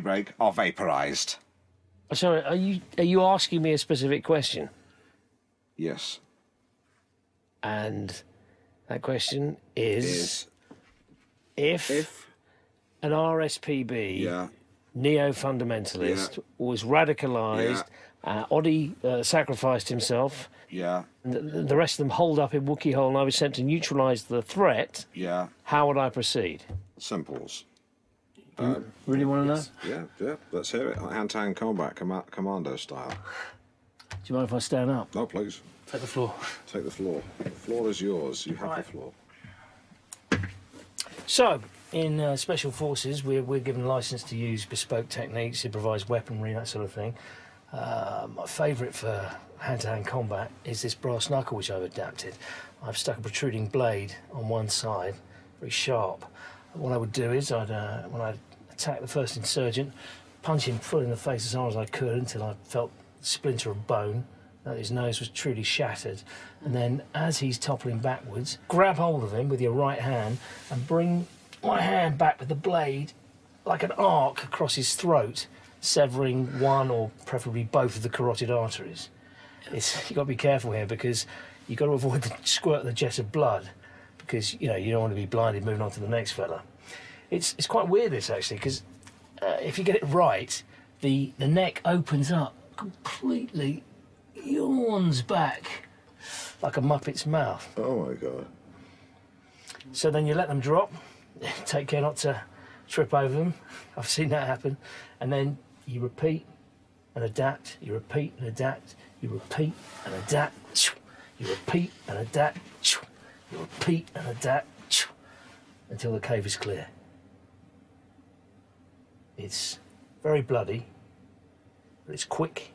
break are vaporised. Sorry, are you are you asking me a specific question? Yes. And that question is, Is if, if an RSPB yeah neo fundamentalist Yeah. was radicalised, uh, Oddie uh, sacrificed himself, yeah the, the rest of them holed up in Wookey Hole, and I was sent to neutralise the threat, yeah how would I proceed? simples. Really want to know? Yeah yeah. Let's hear it. Hand-to-hand combat, com- commando style. Do you mind if I stand up? No, please. Take the floor. Take the floor. The floor is yours. You have the floor. So, in uh, Special Forces, we're, we're given license to use bespoke techniques, improvised weaponry, that sort of thing. Uh, my favourite for hand-to-hand combat is this brass knuckle, which I've adapted. I've stuck a protruding blade on one side, very sharp. What I would do is, I'd uh, when I attack the first insurgent, punch him full in the face as hard as I could until I felt splinter of bone. That his nose was truly shattered, and then as he's toppling backwards, grab hold of him with your right hand and bring my hand back with the blade like an arc across his throat, severing one or preferably both of the carotid arteries. It's, you've got to be careful here because you've got to avoid the squirt of the jet of blood because you know you don't want to be blinded moving on to the next fella. It's it's quite weird this actually because uh, if you get it right, the the neck opens up completely, yawns back like a muppet's mouth. Oh my god. So then you let them drop. Take care not to trip over them. I've seen that happen. And then you repeat and adapt. You repeat and adapt. You repeat and adapt. You repeat and adapt. You repeat and adapt until the cave is clear. It's very bloody, but it's quick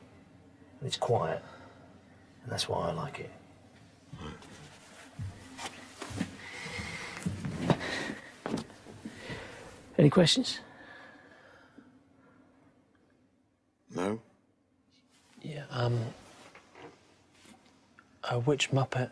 and it's quiet. And that's why I like it. Any questions? No. Yeah, um. Uh, which Muppet?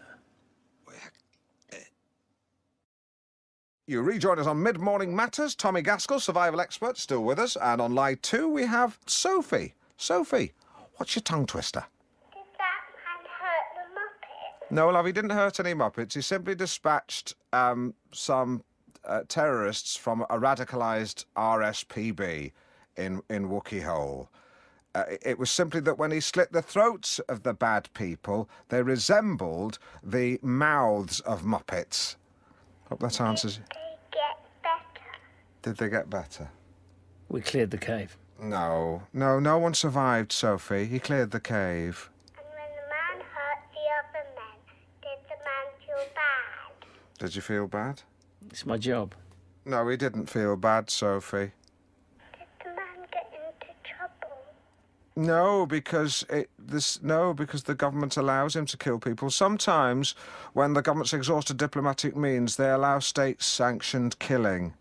You rejoin us on Mid Morning Matters. Tommy Gaskell, survival expert, still with us. And on line two, we have Sophie. Sophie, what's your tongue twister? Did that man hurt the Muppet? No, love, he didn't hurt any Muppets. He simply dispatched um, some uh, terrorists from a radicalised RSPB in, in Wookey Hole. Uh, it was simply that when he slit the throats of the bad people, they resembled the mouths of Muppets. Hope that answers. They get better. Did they get better? We cleared the cave. No, no, no one survived, Sophie. He cleared the cave. And when the man hurt the other men, did the man feel bad? Did you feel bad? It's my job. No, he didn't feel bad, Sophie. Did the man get into trouble? No, because it this no, because the government allows him to kill people. Sometimes, when the government's exhausted diplomatic means, they allow state-sanctioned killing.